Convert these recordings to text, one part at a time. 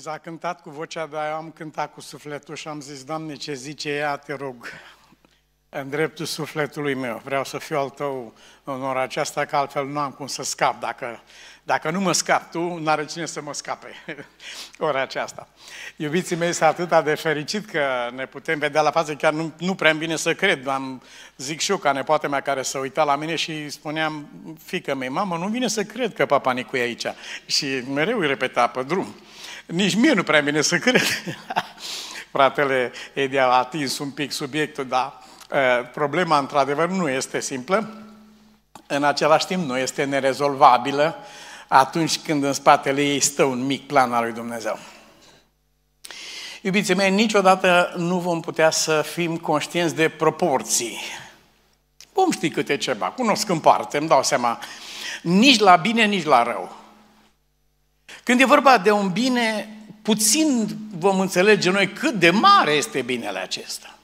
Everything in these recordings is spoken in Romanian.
Luiza a cântat cu vocea, dar eu am cântat cu sufletul și am zis, Doamne, ce zice ea, te rog, în dreptul sufletului meu. Vreau să fiu al tău în ora aceasta, că altfel nu am cum să scap. Dacă, dacă nu mă scap tu, n-are cine să mă scape ora aceasta. Iubiții mei, sunt atât de fericit că ne putem vedea la față, chiar nu, nu prea bine să cred. Am, zic și eu ca nepoate mea care se uita la mine și spuneam, fică mea, mamă, nu vine să cred că papa Nicu e aici. Și mereu îi repeta pe drum. Nici mie nu prea bine să cred. Fratele Edi a atins un pic subiectul, dar uh, problema într-adevăr nu este simplă, în același timp nu este nerezolvabilă atunci când în spatele ei stă un mic plan al lui Dumnezeu. Iubiții mei, niciodată nu vom putea să fim conștienți de proporții. Vom ști câte ceva, cunosc în parte, îmi dau seama, nici la bine, nici la rău. Când e vorba de un bine, puțin vom înțelege noi cât de mare este binele acesta.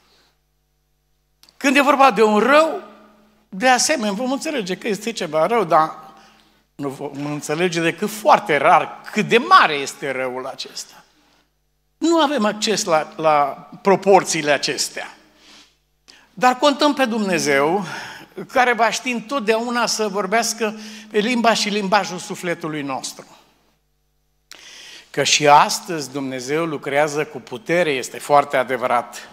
Când e vorba de un rău, de asemenea vom înțelege că este ceva rău, dar nu vom înțelege decât foarte rar cât de mare este răul acesta. Nu avem acces la, la proporțiile acestea. Dar contăm pe Dumnezeu, care va ști întotdeauna să vorbească pe limba și limbajul sufletului nostru. Că și astăzi Dumnezeu lucrează cu putere, este foarte adevărat.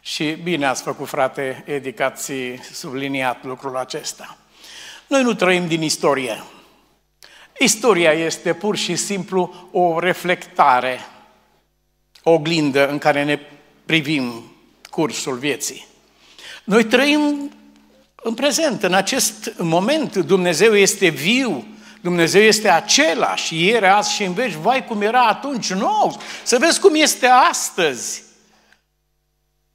Și bine ați făcut, frate Edi, că ați subliniat lucrul acesta. Noi nu trăim din istorie. Istoria este pur și simplu o reflectare, o oglindă în care ne privim cursul vieții. Noi trăim în prezent, în acest moment, Dumnezeu este viu, Dumnezeu este același, ieri, azi și în veci, vai cum era atunci, nu, să vezi cum este astăzi.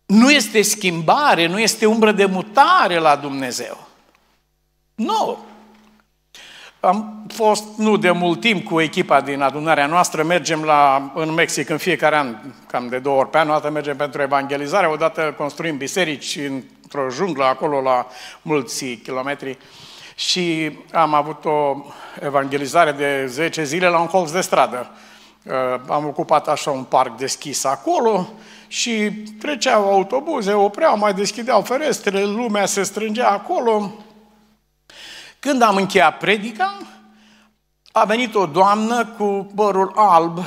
Nu este schimbare, nu este umbră de mutare la Dumnezeu. Nu. Am fost nu de mult timp cu echipa din adunarea noastră, mergem la, în Mexic în fiecare an, cam de două ori pe an, o dată mergem pentru evangelizare, o dată construim biserici într-o junglă acolo la mulți kilometri și am avut o evangelizare de 10 zile la un colț de stradă. Uh, am ocupat așa un parc deschis acolo și treceau autobuze, opreau, mai deschideau ferestre, lumea se strângea acolo. Când am încheiat predica, a venit o doamnă cu părul alb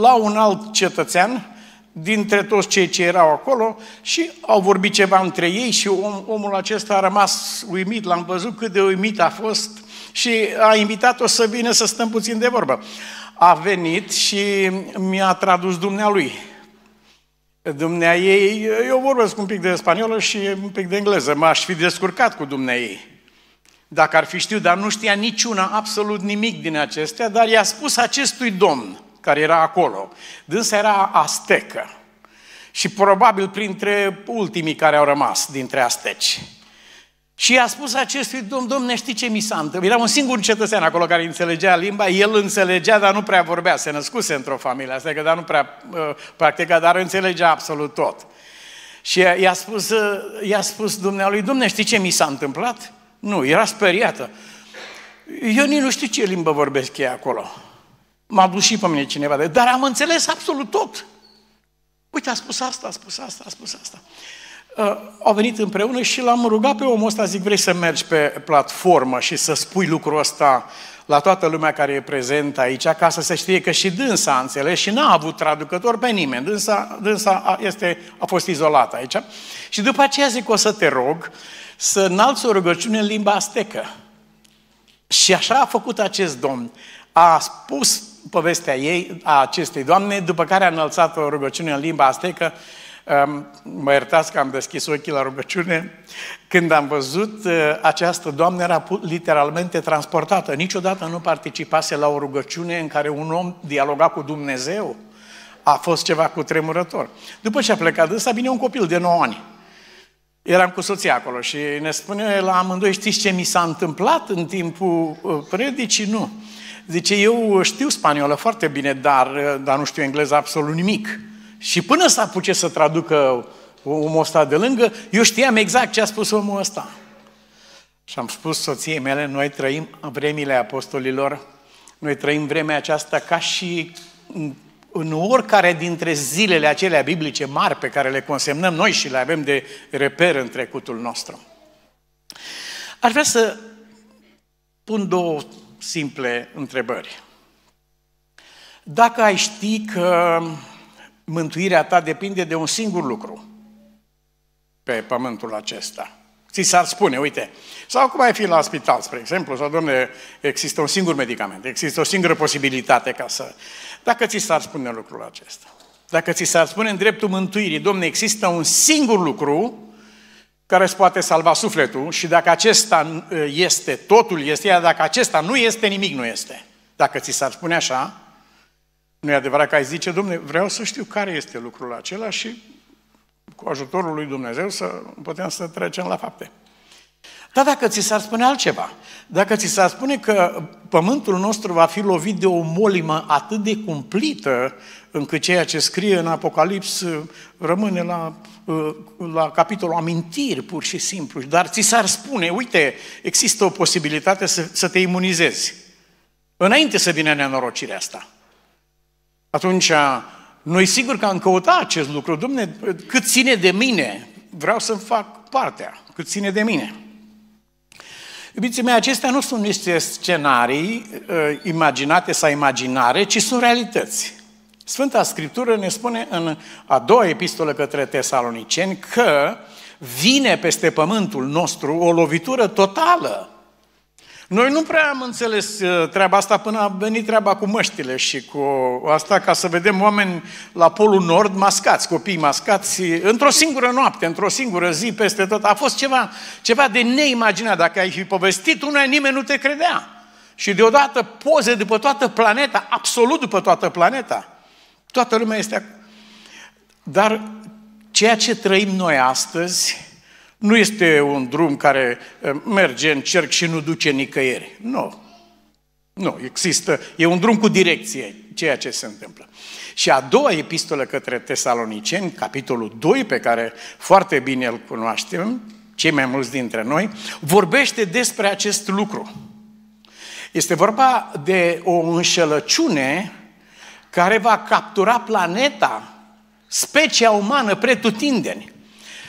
la un alt cetățean dintre toți cei ce erau acolo și au vorbit ceva între ei și om, omul acesta a rămas uimit, l-am văzut cât de uimit a fost și a invitat-o să vină să stăm puțin de vorbă. A venit și mi-a tradus dumnealui. Dumnea ei, eu vorbesc un pic de spaniolă și un pic de engleză, m-aș fi descurcat cu dumnea ei. Dacă ar fi știut, dar nu știa niciuna, absolut nimic din acestea, dar i-a spus acestui domn, care era acolo. Dânsa era astecă și probabil printre ultimii care au rămas dintre asteci. Și i-a spus acestui domn, domne, știi ce mi s-a întâmplat? Era un singur cetățean acolo care înțelegea limba, el înțelegea, dar nu prea vorbea, se născuse într-o familie, asta că dar nu prea uh, practica, dar înțelegea absolut tot. Și i-a spus, uh, i-a spus dumnealui, domne, știi ce mi s-a întâmplat? Nu, era speriată. Eu nici nu știu ce limbă vorbesc ei acolo. M-a dușit pe mine cineva, de, dar am înțeles absolut tot. Uite, a spus asta, a spus asta, a spus asta. Uh, au venit împreună și l-am rugat pe omul ăsta, zic, vrei să mergi pe platformă și să spui lucrul ăsta la toată lumea care e prezentă aici, ca să se știe că și dânsa a înțeles și n-a avut traducător pe nimeni. Dânsa, dânsa a, este, a fost izolată aici. Și după aceea zic, o să te rog să înalți o rugăciune în limba astecă. Și așa a făcut acest domn. A spus povestea ei, a acestei doamne, după care a înălțat o rugăciune în limba astecă. Mă iertați că am deschis ochii la rugăciune. Când am văzut, uh, această doamnă era literalmente transportată. Niciodată nu participase la o rugăciune în care un om dialoga cu Dumnezeu. A fost ceva cu tremurător. După ce a plecat ăsta, vine un copil de 9 ani. Eram cu soția acolo și ne spune la amândoi, știți ce mi s-a întâmplat în timpul uh, predicii? Nu. Zice, eu știu spaniolă foarte bine, dar, dar nu știu engleză absolut nimic. Și până să apuce să traducă omul ăsta de lângă, eu știam exact ce a spus omul ăsta. Și am spus soției mele, noi trăim vremile apostolilor, noi trăim vremea aceasta ca și în oricare dintre zilele acelea biblice mari pe care le consemnăm noi și le avem de reper în trecutul nostru. Aș vrea să pun două simple întrebări. Dacă ai ști că mântuirea ta depinde de un singur lucru pe pământul acesta, ți s-ar spune, uite, sau cum ai fi la spital, spre exemplu, sau, domne, există un singur medicament, există o singură posibilitate ca să... Dacă ți s-ar spune lucrul acesta, dacă ți s-ar spune în dreptul mântuirii, domne, există un singur lucru care îți poate salva sufletul și dacă acesta este, totul este, iar dacă acesta nu este, nimic nu este. Dacă ți s-ar spune așa, nu e adevărat că ai zice, domne, vreau să știu care este lucrul acela și cu ajutorul lui Dumnezeu să putem să trecem la fapte. Dar dacă ți s-ar spune altceva, dacă ți s-ar spune că pământul nostru va fi lovit de o molimă atât de cumplită, încât ceea ce scrie în Apocalips rămâne la, la capitolul amintiri, pur și simplu, dar ți s-ar spune, uite, există o posibilitate să, să te imunizezi, înainte să vină nenorocirea asta. Atunci, noi sigur că am căutat acest lucru. Domne, cât ține de mine, vreau să fac partea, cât ține de mine. Iubiții mei, acestea nu sunt niște scenarii uh, imaginate sau imaginare, ci sunt realități. Sfânta Scriptură ne spune în a doua epistolă către tesaloniceni că vine peste pământul nostru o lovitură totală noi nu prea am înțeles uh, treaba asta până a venit treaba cu măștile și cu asta ca să vedem oameni la Polul Nord mascați, copii mascați, într-o singură noapte, într-o singură zi, peste tot. A fost ceva, ceva de neimaginat. Dacă ai fi povestit una, nimeni nu te credea. Și deodată poze după toată planeta, absolut după toată planeta. Toată lumea este... Dar ceea ce trăim noi astăzi nu este un drum care eh, merge în cerc și nu duce nicăieri. Nu. Nu, există, e un drum cu direcție, ceea ce se întâmplă. Și a doua epistolă către tesaloniceni, capitolul 2, pe care foarte bine îl cunoaștem, cei mai mulți dintre noi, vorbește despre acest lucru. Este vorba de o înșelăciune care va captura planeta, specia umană pretutindeni.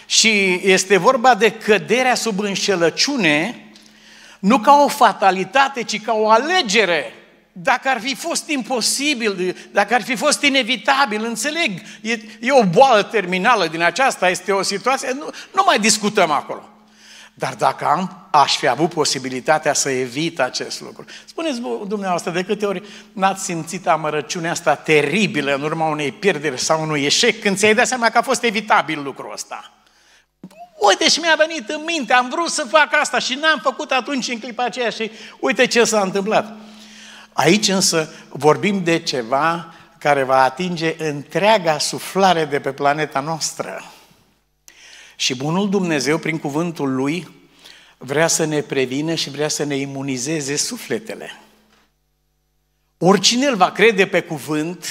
Și este vorba de căderea sub înșelăciune, nu ca o fatalitate, ci ca o alegere. Dacă ar fi fost imposibil, dacă ar fi fost inevitabil, înțeleg, e, e o boală terminală din aceasta, este o situație, nu, nu mai discutăm acolo. Dar dacă am, aș fi avut posibilitatea să evit acest lucru. Spuneți dumneavoastră, de câte ori n-ați simțit amărăciunea asta teribilă în urma unei pierderi sau unui eșec, când ți-ai dat seama că a fost evitabil lucrul ăsta? Uite și mi-a venit în minte, am vrut să fac asta și n-am făcut atunci în clipa aceea și uite ce s-a întâmplat. Aici însă vorbim de ceva care va atinge întreaga suflare de pe planeta noastră. Și bunul Dumnezeu, prin cuvântul Lui, vrea să ne prevină și vrea să ne imunizeze sufletele. Oricine îl va crede pe cuvânt,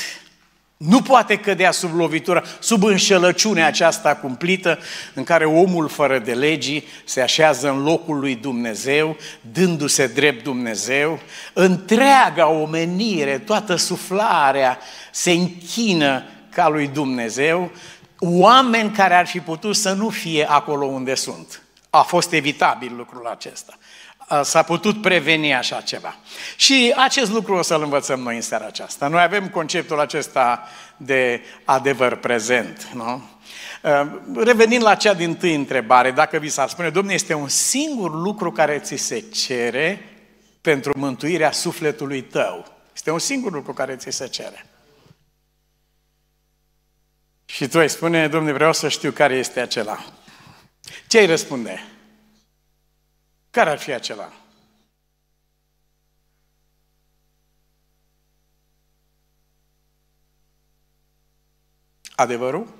nu poate cădea sub lovitura, sub înșelăciunea aceasta cumplită în care omul fără de legii se așează în locul lui Dumnezeu, dându-se drept Dumnezeu. Întreaga omenire, toată suflarea se închină ca lui Dumnezeu, oameni care ar fi putut să nu fie acolo unde sunt. A fost evitabil lucrul acesta s-a putut preveni așa ceva. Și acest lucru o să-l învățăm noi în seara aceasta. Noi avem conceptul acesta de adevăr prezent, nu? Revenind la cea din tâi întrebare, dacă vi s-ar spune, Domnule, este un singur lucru care ți se cere pentru mântuirea sufletului tău. Este un singur lucru care ți se cere. Și tu îi spune, Domnule, vreau să știu care este acela. Ce îi răspunde? Care ar fi acela? Adevărul?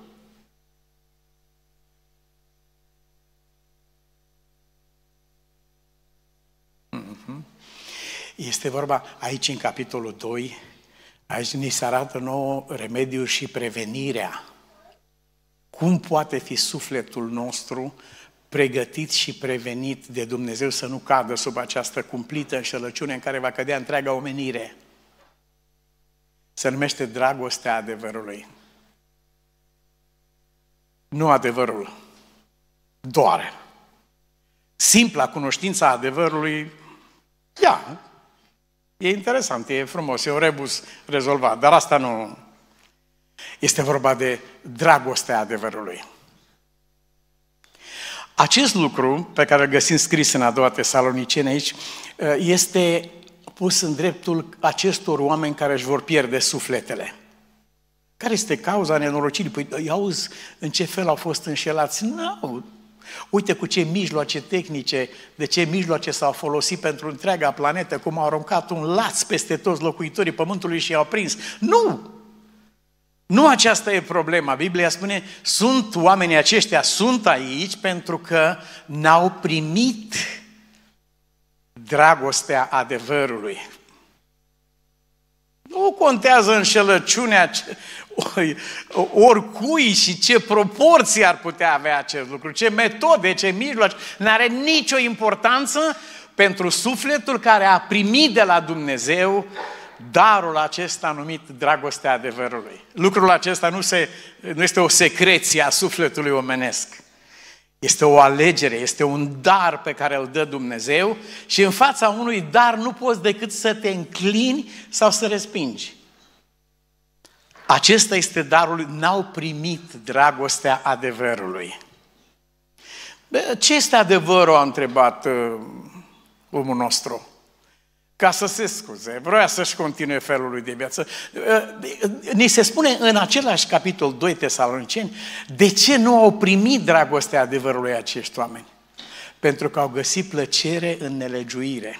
Mhm. Este vorba aici în capitolul 2, aici ni se arată nou remediul și prevenirea. Cum poate fi sufletul nostru pregătit și prevenit de Dumnezeu să nu cadă sub această cumplită înșelăciune în care va cădea întreaga omenire. Se numește dragostea adevărului. Nu adevărul. Doare. Simpla cunoștința adevărului, ia, e interesant, e frumos, e un rebus rezolvat, dar asta nu... Este vorba de dragostea adevărului. Acest lucru, pe care îl găsim scris în a doua tesalonicene aici, este pus în dreptul acestor oameni care își vor pierde sufletele. Care este cauza nenorocirii? Păi îi auzi în ce fel au fost înșelați? Nu, Uite cu ce mijloace tehnice, de ce mijloace s-au folosit pentru întreaga planetă, cum au aruncat un laț peste toți locuitorii pământului și i-au prins. Nu! Nu aceasta e problema. Biblia spune, sunt oamenii aceștia, sunt aici pentru că n-au primit dragostea adevărului. Nu contează înșelăciunea oricui și ce proporții ar putea avea acest lucru, ce metode, ce mijloace. Nu are nicio importanță pentru sufletul care a primit de la Dumnezeu darul acesta numit dragostea adevărului. Lucrul acesta nu, se, nu este o secreție a sufletului omenesc. Este o alegere, este un dar pe care îl dă Dumnezeu și în fața unui dar nu poți decât să te înclini sau să respingi. Acesta este darul, n-au primit dragostea adevărului. Ce este adevărul, a întrebat uh, omul nostru ca să se scuze, vroia să-și continue felul lui de viață. Ni se spune în același capitol 2 Tesaloniceni, de ce nu au primit dragostea adevărului acești oameni? Pentru că au găsit plăcere în nelegiuire.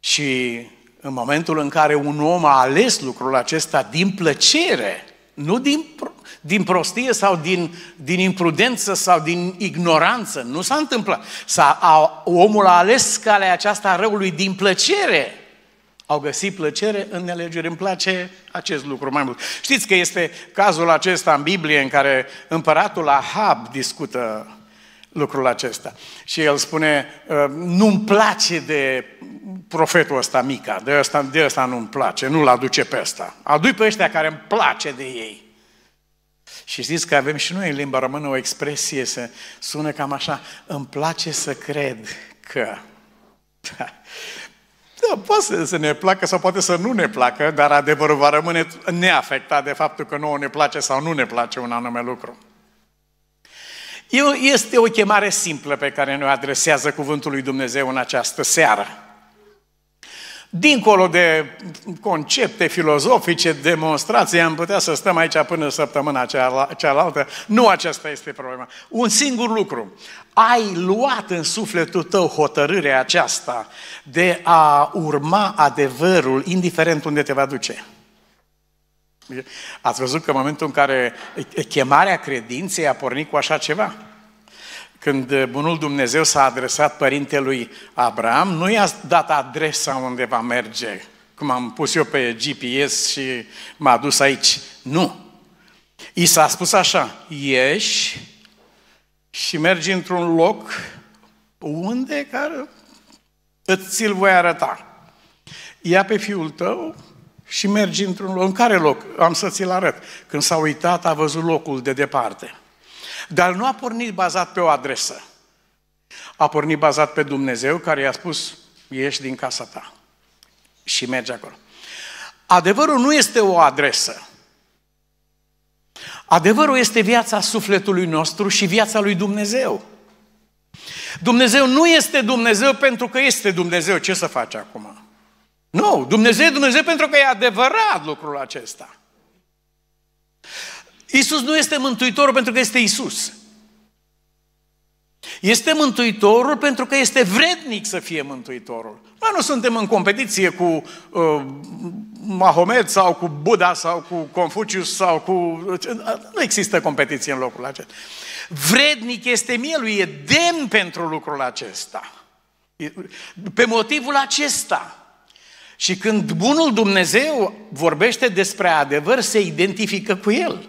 Și în momentul în care un om a ales lucrul acesta din plăcere, nu din din prostie sau din, din imprudență sau din ignoranță. Nu s-a întâmplat. S-a, a, omul a ales calea aceasta a răului din plăcere. Au găsit plăcere în nelegere. Îmi place acest lucru mai mult. Știți că este cazul acesta în Biblie în care împăratul Ahab discută lucrul acesta. Și el spune, ă, nu-mi place de profetul ăsta mica, de ăsta, de ăsta nu-mi place, nu-l aduce pe ăsta. Adu-i pe ăștia care îmi place de ei. Și știți că avem și noi în limba română o expresie, să sună cam așa, îmi place să cred că... Da. Da, poate să ne placă sau poate să nu ne placă, dar adevărul va rămâne neafectat de faptul că nouă ne place sau nu ne place un anume lucru. Este o chemare simplă pe care ne adresează Cuvântul lui Dumnezeu în această seară. Dincolo de concepte filozofice, demonstrații, am putea să stăm aici până săptămâna cealaltă. Nu aceasta este problema. Un singur lucru. Ai luat în sufletul tău hotărârea aceasta de a urma adevărul, indiferent unde te va duce. Ați văzut că în momentul în care chemarea credinței a pornit cu așa ceva? Când bunul Dumnezeu s-a adresat părintelui Abraham, nu i-a dat adresa unde va merge, cum am pus eu pe GPS și m-a dus aici. Nu. I s-a spus așa, ieși și mergi într-un loc unde care îți ți-l voi arăta. Ia pe fiul tău și mergi într-un loc. În care loc? Am să ți-l arăt. Când s-a uitat, a văzut locul de departe. Dar nu a pornit bazat pe o adresă. A pornit bazat pe Dumnezeu care i-a spus, ieși din casa ta și mergi acolo. Adevărul nu este o adresă. Adevărul este viața sufletului nostru și viața lui Dumnezeu. Dumnezeu nu este Dumnezeu pentru că este Dumnezeu. Ce să faci acum? Nu, Dumnezeu e Dumnezeu pentru că e adevărat lucrul acesta. Isus nu este mântuitorul pentru că este Isus. Este mântuitorul pentru că este vrednic să fie mântuitorul. Noi nu suntem în competiție cu uh, Mahomet sau cu Buddha sau cu Confucius sau cu... Nu există competiție în locul acesta. Vrednic este mielul, e demn pentru lucrul acesta. Pe motivul acesta. Și când bunul Dumnezeu vorbește despre adevăr, se identifică cu el.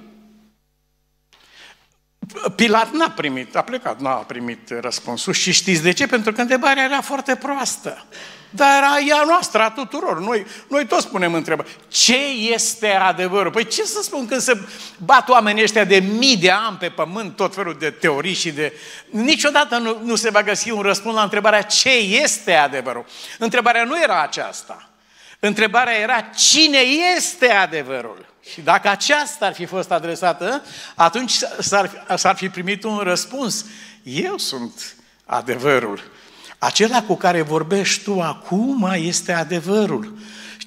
Pilat n-a primit, a plecat, n-a primit răspunsul și știți de ce? Pentru că întrebarea era foarte proastă. Dar era ea noastră, a tuturor. Noi, noi toți spunem întrebări. Ce este adevărul? Păi ce să spun când se bat oamenii ăștia de mii de ani pe pământ, tot felul de teorii și de... Niciodată nu, nu se va găsi un răspuns la întrebarea ce este adevărul. Întrebarea nu era aceasta. Întrebarea era cine este adevărul. Și dacă aceasta ar fi fost adresată, atunci s-ar, s-ar fi primit un răspuns. Eu sunt adevărul. Acela cu care vorbești tu acum este adevărul.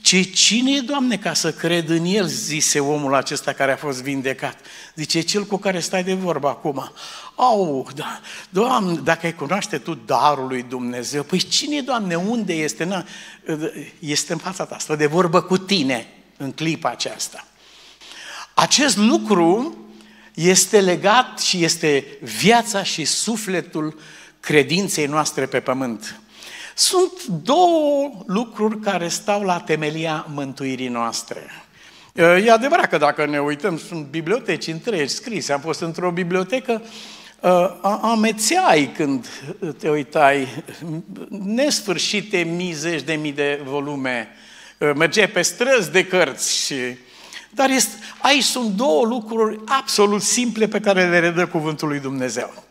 Ce cine e, Doamne, ca să cred în El, zise omul acesta care a fost vindecat. Zice, cel cu care stai de vorbă acum. Au, da, Doamne, dacă ai cunoaște tu darul lui Dumnezeu, păi cine, Doamne, unde este? Na, este în fața ta, stă de vorbă cu tine în clipa aceasta. Acest lucru este legat și este viața și sufletul credinței noastre pe pământ. Sunt două lucruri care stau la temelia mântuirii noastre. E adevărat că dacă ne uităm, sunt biblioteci întregi scrise. Am fost într-o bibliotecă, amețeai când te uitai, nesfârșite mii, zeci de mii de volume. Mergeai pe străzi de cărți și dar este, aici sunt două lucruri absolut simple pe care le redă cuvântul lui Dumnezeu.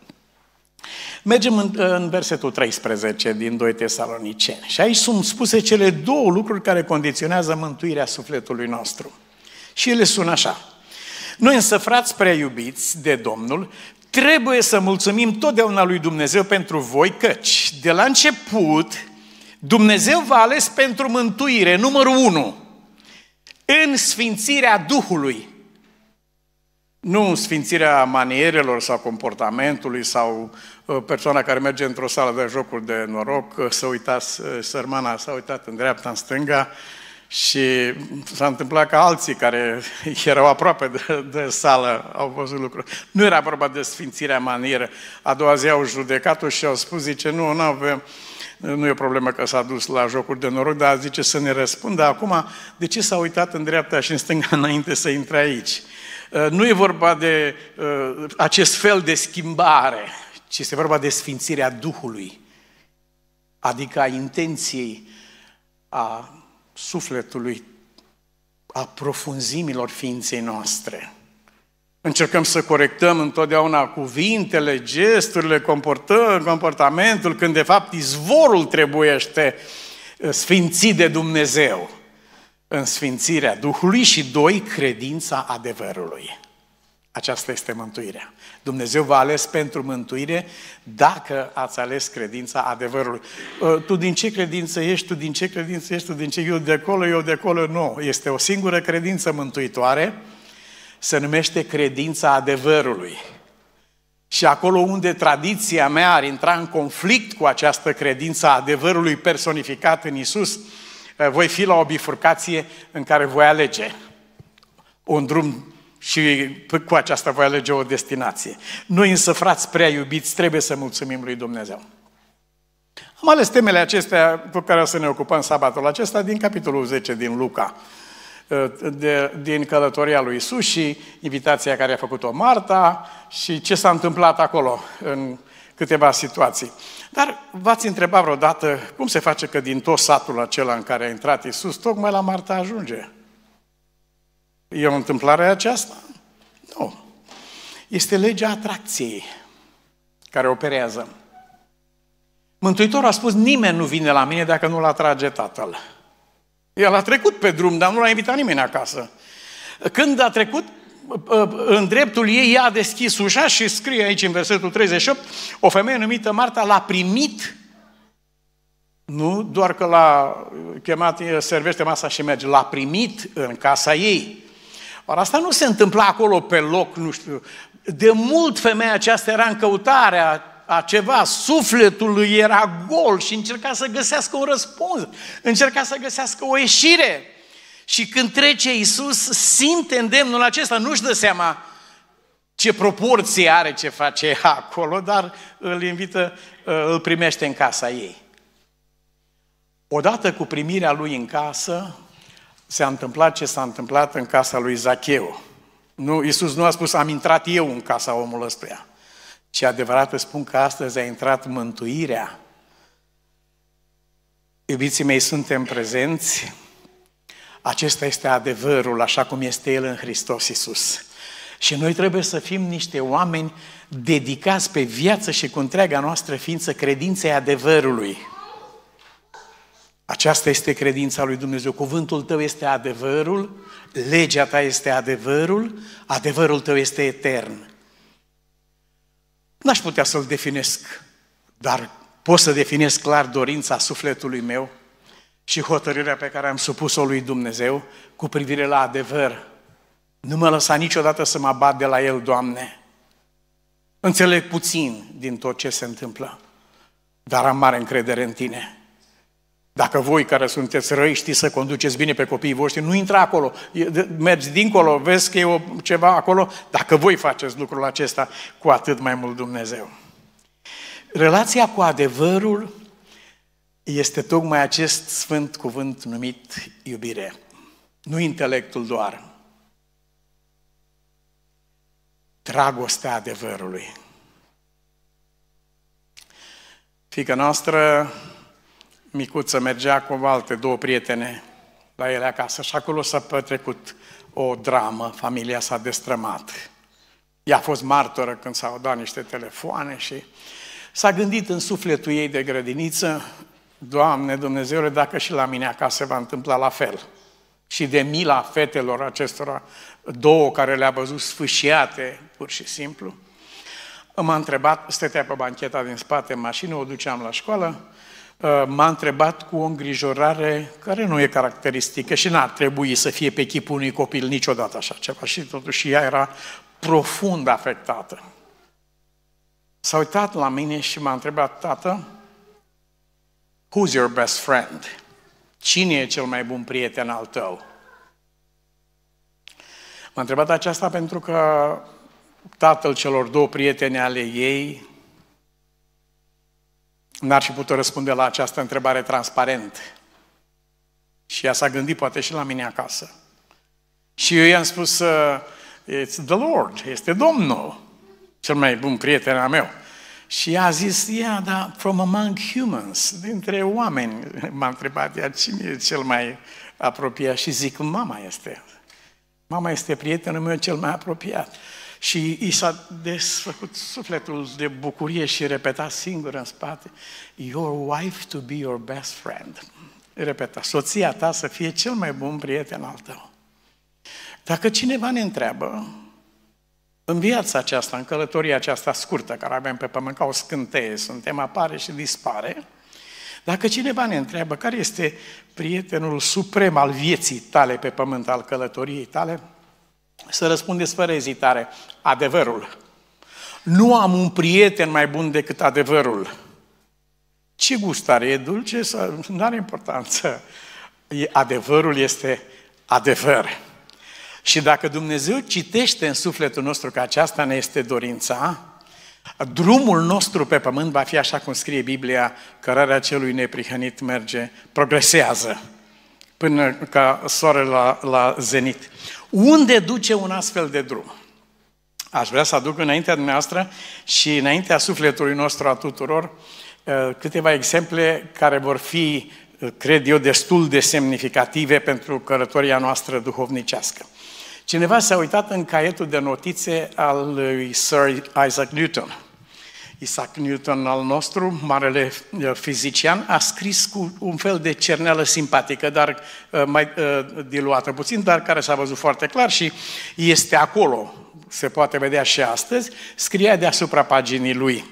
Mergem în, în versetul 13 din 2 Tesaloniceni. Și aici sunt spuse cele două lucruri care condiționează mântuirea sufletului nostru. Și ele sună așa. Noi însă, frați prea iubiți de Domnul, trebuie să mulțumim totdeauna lui Dumnezeu pentru voi, căci de la început Dumnezeu v-a ales pentru mântuire, numărul 1, în sfințirea Duhului. Nu în sfințirea manierelor sau comportamentului sau uh, persoana care merge într-o sală de jocuri de noroc, uh, să uitați, uh, sărmana s-a uitat în dreapta, în stânga și s-a întâmplat ca alții care erau aproape de, de sală au văzut lucruri. Nu era vorba de sfințirea manieră. A doua zi au judecat-o și au spus, zice, nu, nu avem, nu e o problemă că s-a dus la jocuri de noroc, dar zice să ne răspundă acum de ce s-a uitat în dreapta și în stânga înainte să intre aici. Uh, nu e vorba de uh, acest fel de schimbare, ci este vorba de sfințirea Duhului, adică a intenției, a sufletului, a profunzimilor ființei noastre. Încercăm să corectăm întotdeauna cuvintele, gesturile, comportamentul, când de fapt izvorul trebuiește uh, sfințit de Dumnezeu în sfințirea Duhului și doi, credința adevărului. Aceasta este mântuirea. Dumnezeu v-a ales pentru mântuire dacă ați ales credința adevărului. Uh, tu din ce credință ești, tu din ce credință ești, tu din ce eu de acolo, eu de acolo, nu. Este o singură credință mântuitoare, se numește credința adevărului. Și acolo unde tradiția mea ar intra în conflict cu această credință a adevărului personificat în Isus, eh, voi fi la o bifurcație în care voi alege un drum și cu aceasta voi alege o destinație. Noi însă, frați prea iubiți, trebuie să mulțumim lui Dumnezeu. Am ales temele acestea cu care o să ne ocupăm sabatul acesta din capitolul 10 din Luca de, din călătoria lui Isus și invitația care a făcut-o Marta și ce s-a întâmplat acolo în câteva situații. Dar v-ați întrebat vreodată cum se face că din tot satul acela în care a intrat Isus, tocmai la Marta ajunge? E o întâmplare aceasta? Nu. Este legea atracției care operează. Mântuitorul a spus, nimeni nu vine la mine dacă nu-l atrage Tatăl. El a trecut pe drum, dar nu l-a invitat nimeni acasă. Când a trecut în dreptul ei, ea a deschis ușa și scrie aici în versetul 38, o femeie numită Marta l-a primit, nu doar că l-a chemat, servește masa și merge, l-a primit în casa ei. Or, asta nu se întâmpla acolo pe loc, nu știu. De mult femeia aceasta era în căutarea a ceva, sufletul lui era gol și încerca să găsească un răspuns, încerca să găsească o ieșire. Și când trece Iisus, simte îndemnul acesta, nu-și dă seama ce proporție are ce face acolo, dar îl invită, îl primește în casa ei. Odată cu primirea lui în casă, s-a întâmplat ce s-a întâmplat în casa lui Zacheu. Nu, Iisus nu a spus, am intrat eu în casa omului ăstuia. Și adevărat îți spun că astăzi a intrat mântuirea. Iubiții mei, suntem prezenți. Acesta este adevărul, așa cum este El în Hristos Iisus. Și noi trebuie să fim niște oameni dedicați pe viață și cu întreaga noastră ființă credinței adevărului. Aceasta este credința lui Dumnezeu. Cuvântul tău este adevărul, legea ta este adevărul, adevărul tău este etern. N-aș putea să-l definesc, dar pot să definesc clar dorința sufletului meu și hotărârea pe care am supus-o lui Dumnezeu cu privire la adevăr. Nu mă lăsa niciodată să mă bat de la El, Doamne. Înțeleg puțin din tot ce se întâmplă, dar am mare încredere în Tine. Dacă voi care sunteți răi știți să conduceți bine pe copiii voștri, nu intra acolo, mergi dincolo, vezi că e o, ceva acolo, dacă voi faceți lucrul acesta, cu atât mai mult Dumnezeu. Relația cu adevărul este tocmai acest sfânt cuvânt numit iubire. Nu intelectul doar. Dragostea adevărului. Fica noastră micuță mergea cu alte două prietene la ele acasă și acolo s-a petrecut o dramă, familia s-a destrămat. Ea a fost martoră când s-au dat niște telefoane și s-a gândit în sufletul ei de grădiniță, Doamne Dumnezeule, dacă și la mine acasă va întâmpla la fel. Și de mila fetelor acestora, două care le-a văzut sfâșiate, pur și simplu, m-a întrebat, stătea pe bancheta din spate în mașină, o duceam la școală, Uh, m-a întrebat cu o îngrijorare care nu e caracteristică și n-ar trebui să fie pe chipul unui copil niciodată așa ceva. Și totuși ea era profund afectată. S-a uitat la mine și m-a întrebat, tată, who's your best friend? Cine e cel mai bun prieten al tău? M-a întrebat aceasta pentru că tatăl celor două prieteni ale ei n-ar fi putut răspunde la această întrebare transparent. Și ea s-a gândit poate și la mine acasă. Și eu i-am spus, uh, it's the Lord, este Domnul, cel mai bun prieten al meu. Și ea a zis, yeah, dar from among humans, dintre oameni, m-a întrebat ea, cine e cel mai apropiat? Și zic, mama este. Mama este prietenul meu cel mai apropiat. Și i s-a desfăcut sufletul de bucurie și repeta singur în spate, Your wife to be your best friend. Repeta, soția ta să fie cel mai bun prieten al tău. Dacă cineva ne întreabă, în viața aceasta, în călătoria aceasta scurtă care avem pe pământ, ca o scânteie, suntem, apare și dispare, dacă cineva ne întreabă care este prietenul suprem al vieții tale pe pământ, al călătoriei tale, să răspundeți fără ezitare, adevărul. Nu am un prieten mai bun decât adevărul. Ce gust are? E dulce sau nu are importanță? Adevărul este adevăr. Și dacă Dumnezeu citește în sufletul nostru că aceasta ne este dorința, drumul nostru pe pământ va fi așa cum scrie Biblia, cărarea celui neprihănit merge, progresează până ca soarele la, la zenit. Unde duce un astfel de drum? Aș vrea să aduc înaintea dumneavoastră și înaintea sufletului nostru a tuturor uh, câteva exemple care vor fi, uh, cred eu, destul de semnificative pentru călătoria noastră duhovnicească. Cineva s-a uitat în caietul de notițe al lui Sir Isaac Newton. Isaac Newton al nostru, marele uh, fizician, a scris cu un fel de cerneală simpatică, dar uh, mai uh, diluată puțin, dar care s-a văzut foarte clar și este acolo, se poate vedea și astăzi, scria deasupra paginii lui.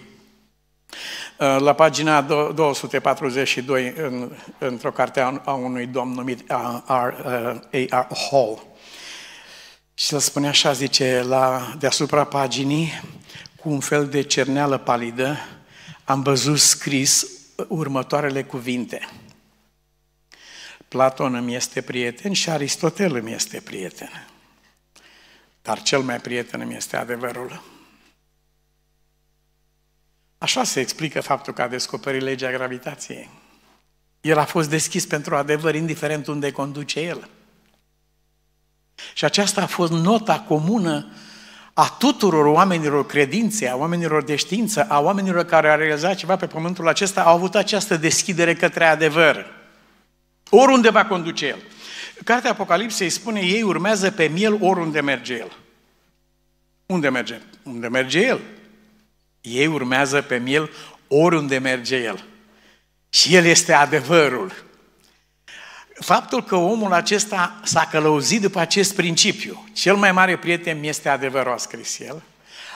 La pagina 242, în, într-o carte a unui domn numit A.R. Hall. Și el spune așa, zice, la, deasupra paginii, cu un fel de cerneală palidă, am văzut scris următoarele cuvinte. Platon îmi este prieten și Aristotel îmi este prieten. Dar cel mai prieten îmi este adevărul. Așa se explică faptul că a descoperit legea gravitației. El a fost deschis pentru adevăr, indiferent unde conduce el. Și aceasta a fost nota comună a tuturor oamenilor credințe, a oamenilor de știință, a oamenilor care au realizat ceva pe pământul acesta, au avut această deschidere către adevăr. Oriunde va conduce el. Cartea Apocalipsei spune, ei urmează pe miel oriunde merge el. Unde merge? Unde merge el? Ei urmează pe miel oriunde merge el. Și el este adevărul. Faptul că omul acesta s-a călăuzit după acest principiu, cel mai mare prieten mi este adevărul, a scris el,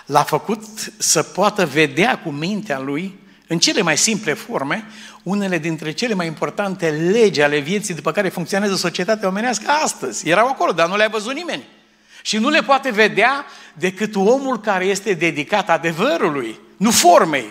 l-a făcut să poată vedea cu mintea lui, în cele mai simple forme, unele dintre cele mai importante legi ale vieții după care funcționează societatea omenească astăzi. Erau acolo, dar nu le-a văzut nimeni. Și nu le poate vedea decât omul care este dedicat adevărului, nu formei.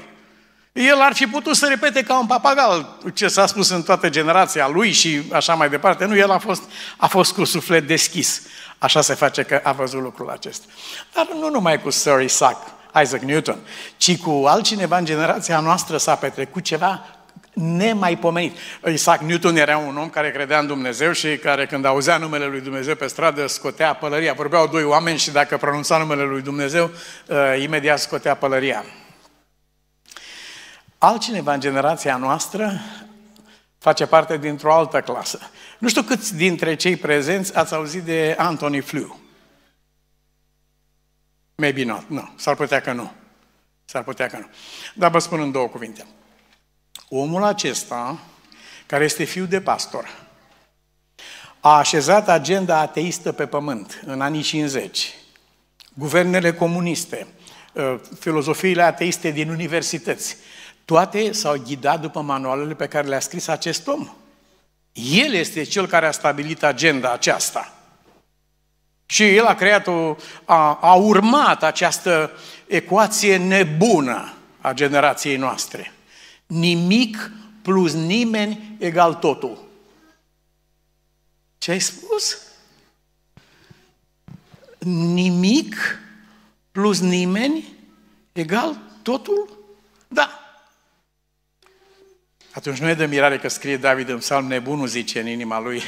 El ar fi putut să repete ca un papagal ce s-a spus în toată generația lui și așa mai departe. Nu, el a fost, a fost cu suflet deschis. Așa se face că a văzut lucrul acesta. Dar nu numai cu Sir Isaac, Isaac Newton, ci cu altcineva în generația noastră s-a petrecut ceva nemaipomenit. Isaac Newton era un om care credea în Dumnezeu și care când auzea numele lui Dumnezeu pe stradă scotea pălăria. Vorbeau doi oameni și dacă pronunța numele lui Dumnezeu, uh, imediat scotea pălăria. Altcineva în generația noastră face parte dintr-o altă clasă. Nu știu câți dintre cei prezenți ați auzit de Anthony Flew. Maybe not. Nu. S-ar putea că nu. S-ar putea că nu. Dar vă spun în două cuvinte. Omul acesta, care este fiu de pastor, a așezat agenda ateistă pe pământ în anii 50. Guvernele comuniste, ă, filozofiile ateiste din universități, toate s-au ghidat după manualele pe care le-a scris acest om. El este cel care a stabilit agenda aceasta. Și el a creat o, a, a urmat această ecuație nebună a generației noastre. Nimic plus nimeni egal totul. Ce ai spus? Nimic plus nimeni egal totul? Da. Atunci nu e de mirare că scrie David în psalm, nebunul zice în inima lui,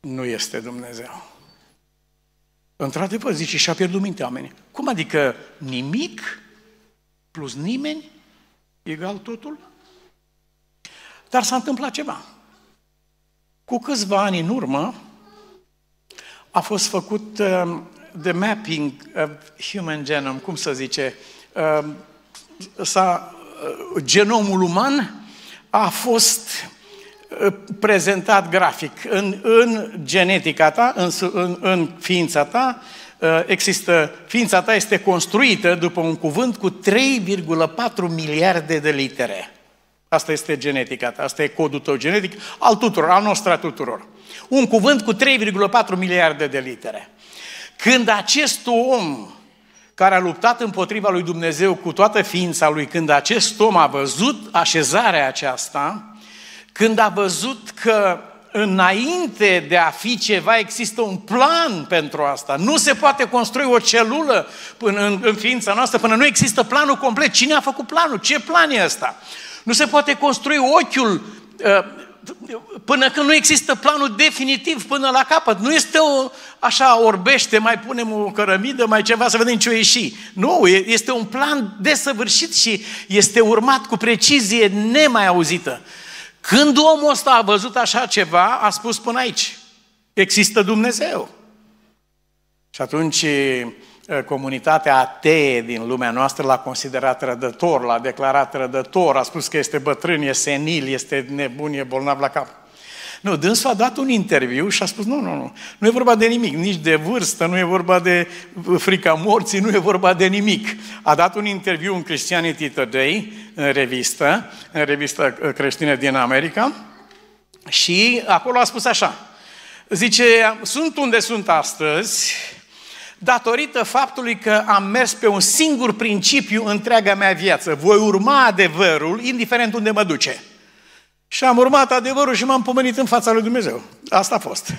nu este Dumnezeu. Într-adevăr, zice, și-a pierdut mintea oamenii. Cum adică nimic plus nimeni egal totul? Dar s-a întâmplat ceva. Cu câțiva ani în urmă a fost făcut uh, the mapping of human genome, cum să zice, uh, s-a, uh, genomul uman a fost uh, prezentat grafic. În, în genetica ta, în, în, în ființa ta, uh, există, ființa ta este construită după un cuvânt cu 3,4 miliarde de litere. Asta este genetica ta, asta e codul tău genetic, al tuturor, al nostru a tuturor. Un cuvânt cu 3,4 miliarde de litere. Când acest om care a luptat împotriva lui Dumnezeu cu toată ființa lui, când acest om a văzut așezarea aceasta, când a văzut că înainte de a fi ceva există un plan pentru asta. Nu se poate construi o celulă până în, în ființa noastră până nu există planul complet. Cine a făcut planul? Ce plan e ăsta? Nu se poate construi ochiul uh, până când nu există planul definitiv până la capăt. Nu este o, așa, orbește, mai punem o cărămidă, mai ceva, să vedem ce o ieși. Nu, este un plan desăvârșit și este urmat cu precizie nemai auzită. Când omul ăsta a văzut așa ceva, a spus până aici, există Dumnezeu. Și atunci Eh, comunitatea atee din lumea noastră l-a considerat rădător, l-a declarat rădător, a spus că este bătrân, e senil, este nebun, e bolnav la cap. Nu, dânsul a dat un interviu și a spus, nu, nu, nu, nu e vorba de nimic, nici de vârstă, nu e vorba de frica morții, nu e vorba de nimic. A dat un interviu în Christianity Today, în revistă, în revistă creștină din America, și acolo a spus așa, zice, sunt unde sunt astăzi, datorită faptului că am mers pe un singur principiu întreaga mea viață. Voi urma adevărul, indiferent unde mă duce. Și am urmat adevărul și m-am pomenit în fața lui Dumnezeu. Asta a fost.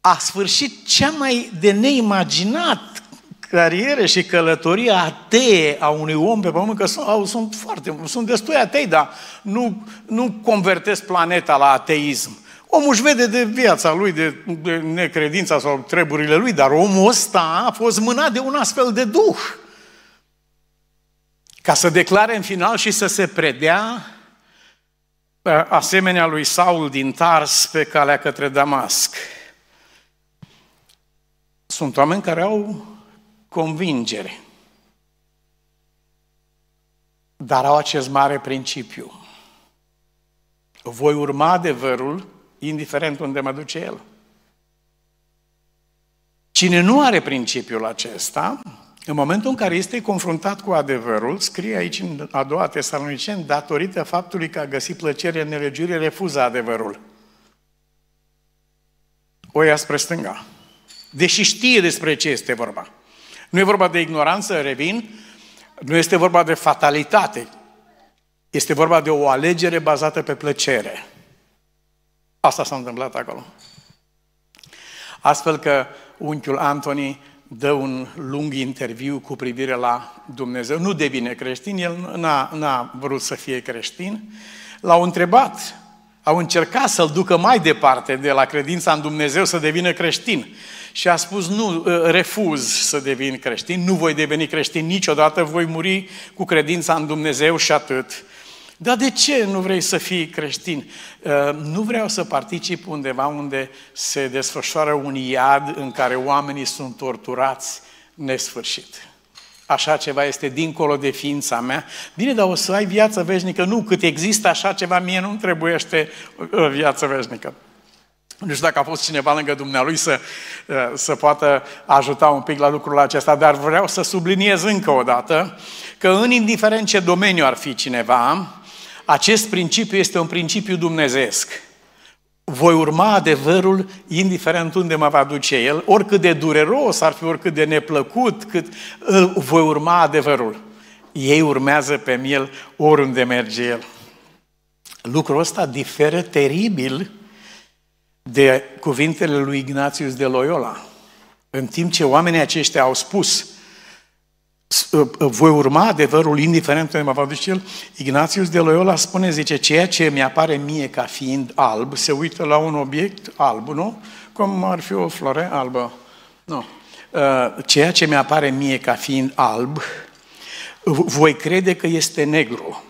A sfârșit cea mai de neimaginat carieră și călătorie atee a unui om pe pământ, că sunt, au, sunt foarte, sunt destui atei, dar nu, nu convertesc planeta la ateism. Omul își vede de viața lui, de, de necredința sau treburile lui, dar omul ăsta a fost mânat de un astfel de duh. Ca să declare în final și să se predea asemenea lui Saul din Tars pe calea către Damasc. Sunt oameni care au convingere, dar au acest mare principiu. Voi urma adevărul, indiferent unde mă duce el. Cine nu are principiul acesta, în momentul în care este confruntat cu adevărul, scrie aici în a doua tesaloniceni, datorită faptului că a găsit plăcere în nelegiuire, refuză adevărul. O ia spre stânga. Deși știe despre ce este vorba. Nu e vorba de ignoranță, revin, nu este vorba de fatalitate. Este vorba de o alegere bazată pe plăcere. Asta s-a întâmplat acolo. Astfel că unchiul Antoni dă un lung interviu cu privire la Dumnezeu. Nu devine creștin, el n-a, n-a vrut să fie creștin. L-au întrebat, au încercat să-l ducă mai departe de la credința în Dumnezeu să devină creștin. Și a spus, nu, ă, refuz să devin creștin, nu voi deveni creștin niciodată, voi muri cu credința în Dumnezeu și atât. Dar de ce nu vrei să fii creștin? Uh, nu vreau să particip undeva unde se desfășoară un iad în care oamenii sunt torturați nesfârșit. Așa ceva este dincolo de ființa mea. Bine, dar o să ai viață veșnică? Nu, cât există așa ceva, mie nu-mi trebuiește uh, viață veșnică. Nu știu dacă a fost cineva lângă dumnealui să, uh, să poată ajuta un pic la lucrul acesta, dar vreau să subliniez încă o dată că în indiferent ce domeniu ar fi cineva, acest principiu este un principiu dumnezeesc. Voi urma adevărul indiferent unde mă va duce el, oricât de dureros ar fi, oricât de neplăcut, cât voi urma adevărul. Ei urmează pe el oriunde merge el. Lucrul ăsta diferă teribil de cuvintele lui Ignatius de Loyola. În timp ce oamenii aceștia au spus, Ă, ă, voi urma adevărul indiferent unde mă va duce el, Ignatius de Loyola spune, zice, ceea ce mi apare mie ca fiind alb, se uită la un obiect alb, nu? Cum ar fi o floare albă. Nu. Ă, ceea ce mi apare mie ca fiind alb, voi crede că este negru.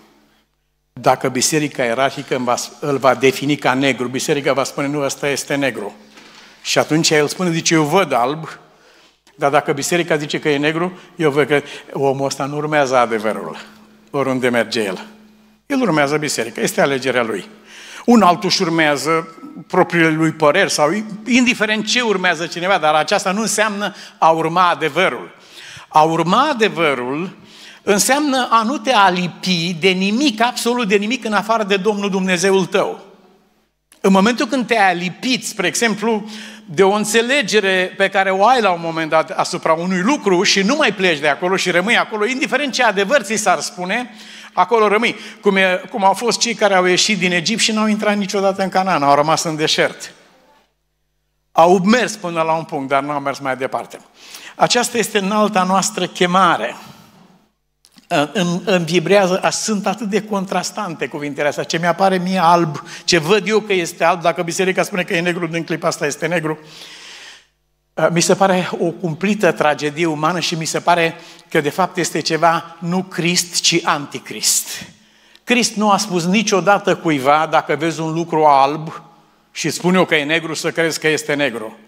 Dacă biserica ierarhică îl va defini ca negru, biserica va spune, nu, ăsta este negru. Și atunci el spune, zice, eu văd alb, dar dacă biserica zice că e negru, eu văd că omul ăsta nu urmează adevărul, oriunde merge el. El urmează biserica, este alegerea lui. Un altul își urmează propriile lui păreri sau indiferent ce urmează cineva, dar aceasta nu înseamnă a urma adevărul. A urma adevărul înseamnă a nu te alipi de nimic, absolut de nimic în afară de Domnul Dumnezeul tău. În momentul când te-ai alipit, spre exemplu, de o înțelegere pe care o ai la un moment dat asupra unui lucru și nu mai pleci de acolo și rămâi acolo, indiferent ce adevăr ți s-ar spune, acolo rămâi. Cum, e, cum au fost cei care au ieșit din Egipt și n-au intrat niciodată în Canaan, au rămas în deșert. Au mers până la un punct, dar nu au mers mai departe. Aceasta este înalta noastră chemare îmi, îmi vibrează, sunt atât de contrastante cuvintele astea. Ce mi-apare mie alb, ce văd eu că este alb, dacă biserica spune că e negru, din clipa asta este negru, mi se pare o cumplită tragedie umană și mi se pare că de fapt este ceva nu Crist, ci anticrist. Crist nu a spus niciodată cuiva, dacă vezi un lucru alb și spun eu că e negru, să crezi că este negru.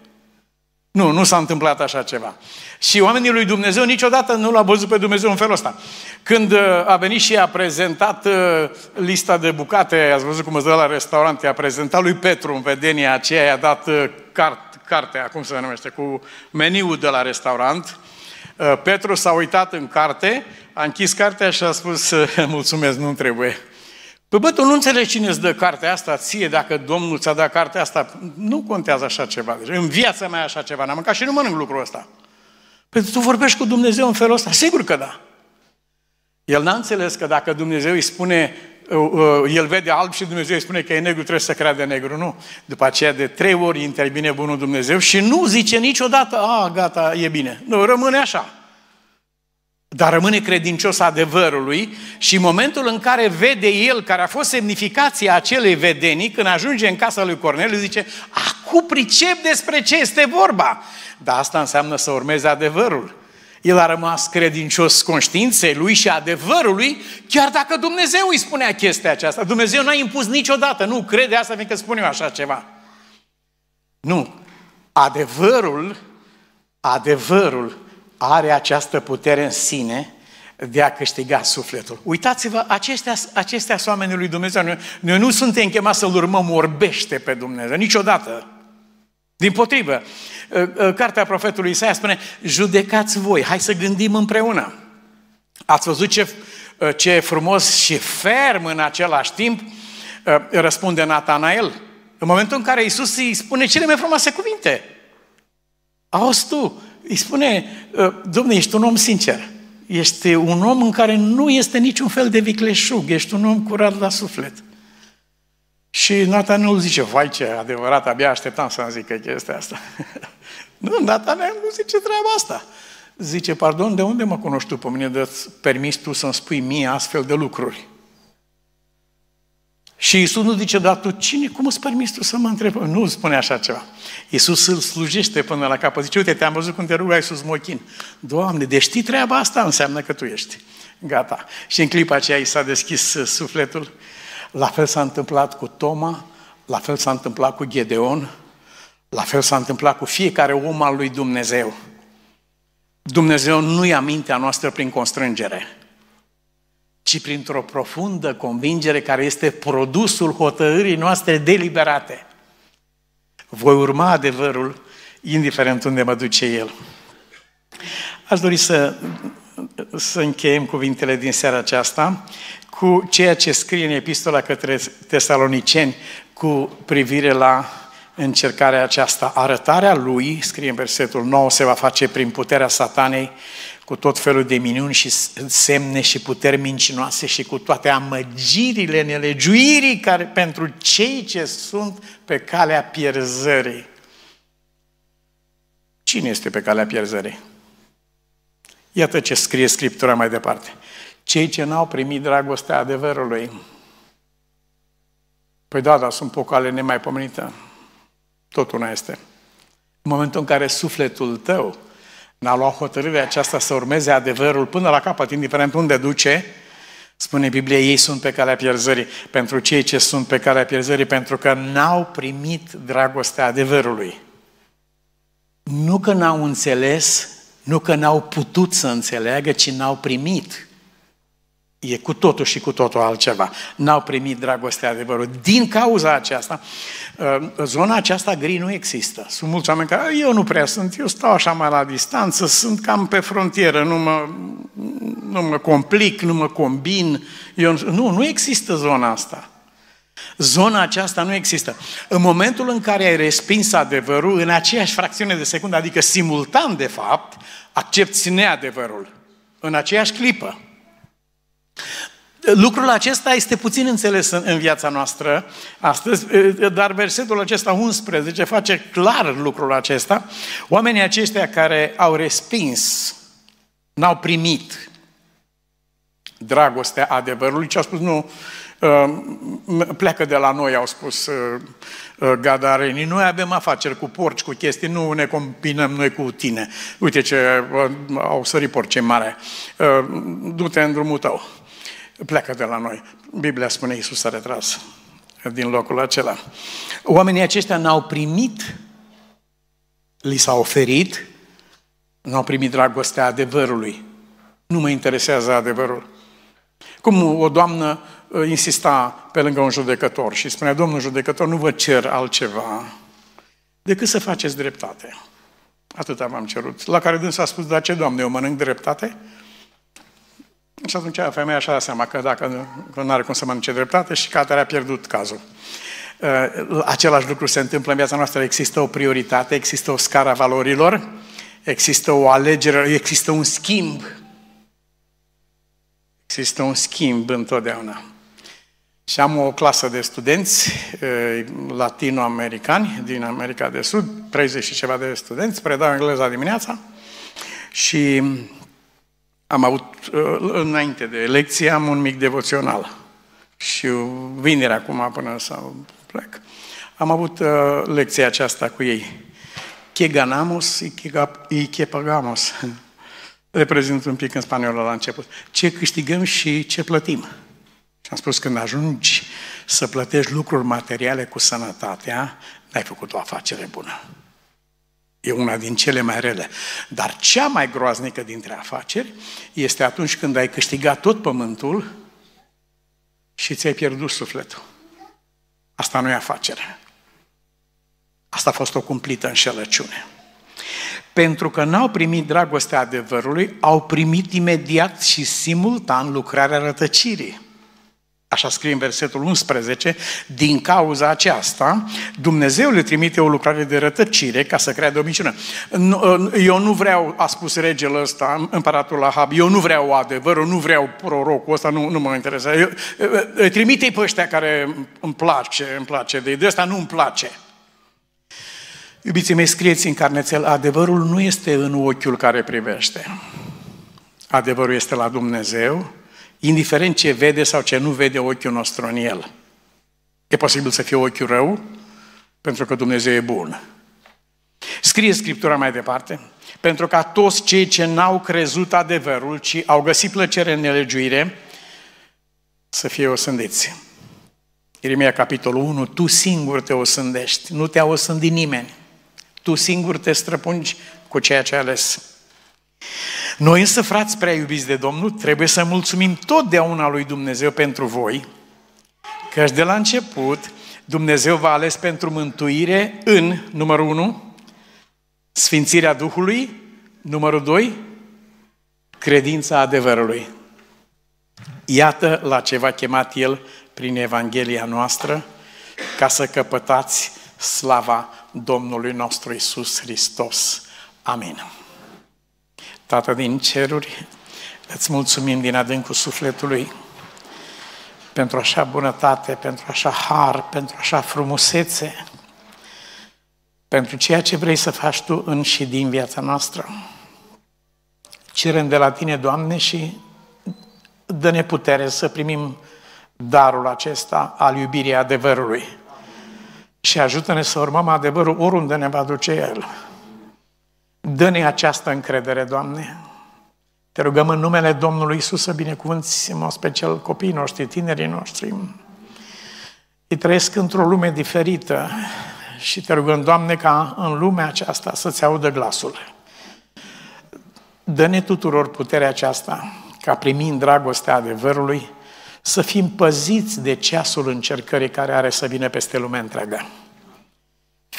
Nu, nu s-a întâmplat așa ceva. Și oamenii lui Dumnezeu niciodată nu l-au văzut pe Dumnezeu în felul ăsta. Când uh, a venit și a prezentat uh, lista de bucate, ați văzut cum îți dă la restaurant, a prezentat lui Petru în vedenia aceea, i-a dat uh, cart, cartea, cum se numește, cu meniul de la restaurant. Petru s-a uitat în carte, a închis cartea și a spus, mulțumesc, nu trebuie. Păi bă, tu nu înțelegi cine îți dă cartea asta ție, dacă Domnul ți-a dat cartea asta. Nu contează așa ceva. Deci, în viața mea așa ceva n-am mâncat și nu mănânc lucrul ăsta. Păi tu vorbești cu Dumnezeu în felul ăsta? Sigur că da. El n-a înțeles că dacă Dumnezeu îi spune, uh, uh, el vede alb și Dumnezeu îi spune că e negru, trebuie să creadă negru. Nu. După aceea de trei ori intervine bunul Dumnezeu și nu zice niciodată, a, gata, e bine. Nu, rămâne așa. Dar rămâne credincios adevărului și în momentul în care vede el, care a fost semnificația acelei vedenii, când ajunge în casa lui Corneliu, zice, acum pricep despre ce este vorba. Dar asta înseamnă să urmeze adevărul. El a rămas credincios conștiinței lui și adevărului, chiar dacă Dumnezeu îi spunea chestia aceasta. Dumnezeu n-a impus niciodată, nu crede asta fiindcă spun eu așa ceva. Nu. Adevărul, adevărul are această putere în sine de a câștiga sufletul. Uitați-vă, acestea, acestea sunt oamenii lui Dumnezeu. Noi, noi nu suntem chemați să-L urmăm orbește pe Dumnezeu, niciodată. Din potrivă, ă, ă, cartea profetului Isaia spune, judecați voi, hai să gândim împreună. Ați văzut ce, ă, ce frumos și ferm în același timp răspunde Natanael? În momentul în care Isus îi spune cele mai frumoase cuvinte. Auzi tu, îi spune, domnule, ești un om sincer. Ești un om în care nu este niciun fel de vicleșug, ești un om curat la suflet. Și Natanel zice, vai ce adevărat, abia așteptam să-mi zică chestia asta. nu, Natanel nu zice treaba asta. Zice, pardon, de unde mă cunoști tu pe mine de permis tu să-mi spui mie astfel de lucruri? Și Isus nu zice, dar tu cine, cum îți permis tu să mă întrebi? Nu spune așa ceva. Isus îl slujește până la capăt. Zice, uite, te-am văzut cum te rugai sus mochin. Doamne, de știi treaba asta, înseamnă că tu ești. Gata. Și în clipa aceea i s-a deschis sufletul la fel s-a întâmplat cu Toma, la fel s-a întâmplat cu Gedeon, la fel s-a întâmplat cu fiecare om al lui Dumnezeu. Dumnezeu nu ia mintea noastră prin constrângere, ci printr-o profundă convingere care este produsul hotărârii noastre deliberate. Voi urma adevărul, indiferent unde mă duce el. Aș dori să, să încheiem cuvintele din seara aceasta cu ceea ce scrie în epistola către tesaloniceni cu privire la încercarea aceasta. Arătarea lui, scrie în versetul 9, se va face prin puterea satanei cu tot felul de minuni și semne și puteri mincinoase și cu toate amăgirile, nelegiuirii care pentru cei ce sunt pe calea pierzării. Cine este pe calea pierzării? Iată ce scrie Scriptura mai departe cei ce n-au primit dragostea adevărului. Păi da, dar sunt pocale nemaipomenită. Tot una este. În momentul în care sufletul tău n-a luat hotărârea aceasta să urmeze adevărul până la capăt, indiferent unde duce, spune Biblia, ei sunt pe calea pierzării. Pentru cei ce sunt pe calea pierzării, pentru că n-au primit dragostea adevărului. Nu că n-au înțeles, nu că n-au putut să înțeleagă, ci n-au primit. E cu totul și cu totul altceva. N-au primit dragostea adevărul. Din cauza aceasta, uh, zona aceasta gri nu există. Sunt mulți oameni care, eu nu prea sunt, eu stau așa mai la distanță, sunt cam pe frontieră, nu mă, nu mă complic, nu mă combin. Eu, nu, nu există zona asta. Zona aceasta nu există. În momentul în care ai respins adevărul, în aceeași fracțiune de secundă, adică simultan de fapt, accepti neadevărul. În aceeași clipă. Lucrul acesta este puțin înțeles în, în viața noastră astăzi, dar versetul acesta 11 face clar lucrul acesta. Oamenii aceștia care au respins, n-au primit dragostea adevărului, ce au spus, nu, pleacă de la noi, au spus gadarenii. Noi avem afaceri cu porci, cu chestii, nu ne combinăm noi cu tine. Uite ce au sărit porci mare. Du-te în drumul tău pleacă de la noi. Biblia spune, Iisus s-a retras din locul acela. Oamenii aceștia n-au primit, li s-a oferit, n-au primit dragostea adevărului. Nu mă interesează adevărul. Cum o doamnă uh, insista pe lângă un judecător și spunea, domnul judecător, nu vă cer altceva decât să faceți dreptate. Atât am cerut. La care dânsa a spus, da ce, Doamne, eu mănânc dreptate? Și atunci femeia și-a dat seama că dacă că nu are cum să mănânce dreptate și că a pierdut cazul. Uh, același lucru se întâmplă în viața noastră. Există o prioritate, există o scară a valorilor, există o alegere, există un schimb. Există un schimb întotdeauna. Și am o clasă de studenți uh, latinoamericani din America de Sud, 30 și ceva de studenți, predau engleza dimineața și am avut, uh, înainte de lecție, am un mic devoțional. Și vineri acum până să plec. Am avut uh, lecția aceasta cu ei. Que ganamos y que pagamos. Reprezint un pic în spaniolă la început. Ce câștigăm și ce plătim. Și am spus, când ajungi să plătești lucruri materiale cu sănătatea, n-ai făcut o afacere bună. E una din cele mai rele. Dar cea mai groaznică dintre afaceri este atunci când ai câștigat tot pământul și ți-ai pierdut sufletul. Asta nu e afacere. Asta a fost o cumplită înșelăciune. Pentru că n-au primit dragostea adevărului, au primit imediat și simultan lucrarea rătăcirii. Așa scrie în versetul 11, din cauza aceasta, Dumnezeu le trimite o lucrare de rătăcire ca să creadă o minciună. Eu nu vreau, a spus regele ăsta, împăratul Ahab, eu nu vreau adevărul, nu vreau prorocul ăsta, nu, nu mă interesează. Trimite-i pe ăștia care îmi place, îmi place de, de ăsta nu îmi place. Iubiții mei, scrieți în carnețel, adevărul nu este în ochiul care privește. Adevărul este la Dumnezeu, indiferent ce vede sau ce nu vede ochiul nostru în el. E posibil să fie ochiul rău, pentru că Dumnezeu e bun. Scrie Scriptura mai departe, pentru ca toți cei ce n-au crezut adevărul, ci au găsit plăcere în nelegiuire, să fie osândiți. Ieremia, capitolul 1, tu singur te osândești, nu te-a osândit nimeni. Tu singur te străpungi cu ceea ce ai ales. Noi însă, frați prea iubiți de Domnul, trebuie să mulțumim totdeauna lui Dumnezeu pentru voi, căci de la început Dumnezeu v-a ales pentru mântuire în, numărul 1, sfințirea Duhului, numărul 2, credința adevărului. Iată la ce v-a chemat El prin Evanghelia noastră, ca să căpătați slava Domnului nostru Isus Hristos. Amin. Tată din ceruri, îți mulțumim din adâncul sufletului pentru așa bunătate, pentru așa har, pentru așa frumusețe, pentru ceea ce vrei să faci Tu în și din viața noastră. Cerem de la Tine, Doamne, și dă-ne putere să primim darul acesta al iubirii adevărului. Și ajută-ne să urmăm adevărul oriunde ne va duce El. Dă-ne această încredere, Doamne. Te rugăm în numele Domnului Isus să binecuvânți în mod special copiii noștri, tinerii noștri. Ei trăiesc într-o lume diferită și te rugăm, Doamne, ca în lumea aceasta să-ți audă glasul. Dă-ne tuturor puterea aceasta, ca primind dragostea adevărului, să fim păziți de ceasul încercării care are să vină peste lumea întreagă.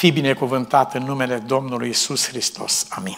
Fii binecuvântat în numele Domnului Isus Hristos. Amin.